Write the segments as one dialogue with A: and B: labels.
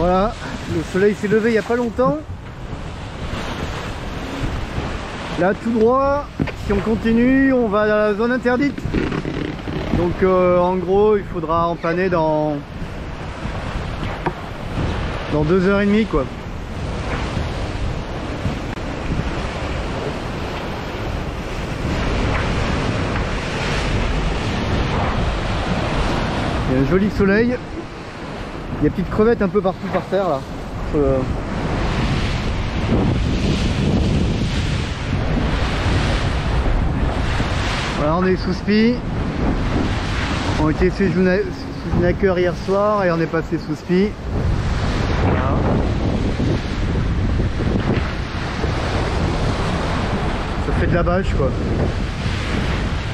A: Voilà, le soleil s'est levé il n'y a pas longtemps. Là tout droit, si on continue, on va dans la zone interdite. Donc euh, en gros, il faudra empanner dans dans deux heures et demie. Il y a un joli soleil. Il y a petites crevettes un peu partout par terre là. Euh, Voilà, on est sous spi. On était sous Junaker hier soir et on est passé sous spi. Ça fait de la bâche quoi.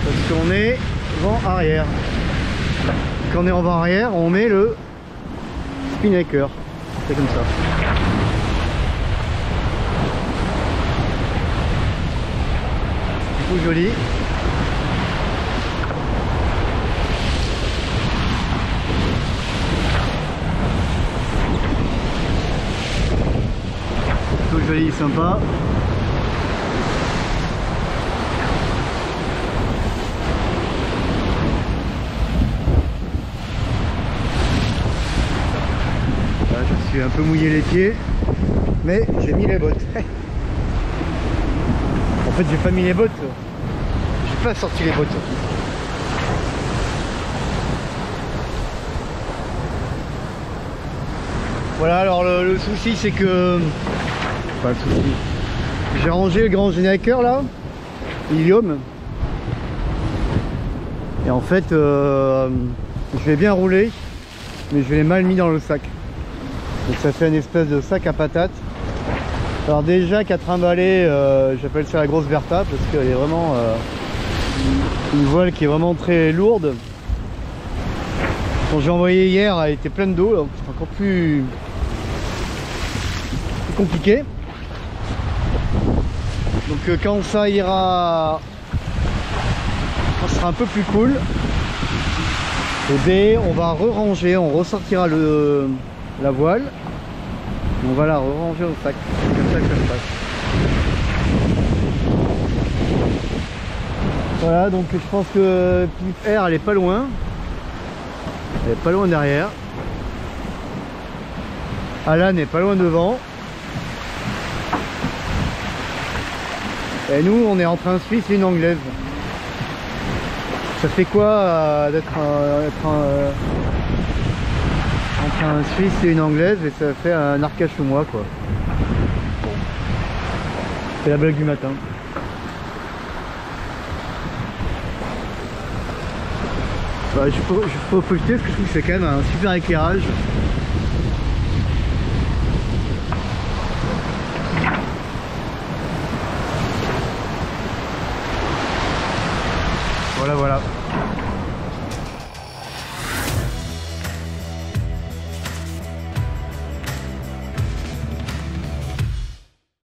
A: Parce qu'on est vent arrière. Quand on est en vent arrière, on met le spinnaker. C'est comme ça. Tout joli. Tout joli, sympa. Là, je suis un peu mouillé les pieds, mais j'ai mis les bottes. en fait, j'ai pas mis les bottes. J'ai pas sorti les bottes. Voilà, alors le, souci c'est que... Pas le souci. J'ai rangé le grand générateur là, Ilium. Et en fait, euh, je l'ai bien roulé, mais je l'ai mal mis dans le sac. Donc ça fait une espèce de sac à patates. Alors déjà qu'à trimballer, euh, j'appelle ça la grosse Bertha parce qu'elle est vraiment euh, une voile qui est vraiment très lourde. Quand j'ai envoyé hier, elle était pleine d'eau, donc c'est encore plus, compliqué. Donc euh, quand ça ira, ce sera un peu plus cool, et on va re-ranger, on ressortira le, la voile, on va la re-ranger au sac. Comme ça que ça. Voilà, donc je pense que Pip Air elle est pas loin. Elle est pas loin derrière. Alan est pas loin devant. Et nous, on est entre un Suisse et une Anglaise. Ça fait quoi euh, d'être un, être un, entre un Suisse et une Anglaise et ça fait un arcage chez moi quoi. C'est la blague du matin. Bah, je, peux, je peux profiter parce que je trouve que c'est quand même un super éclairage. Voilà voilà.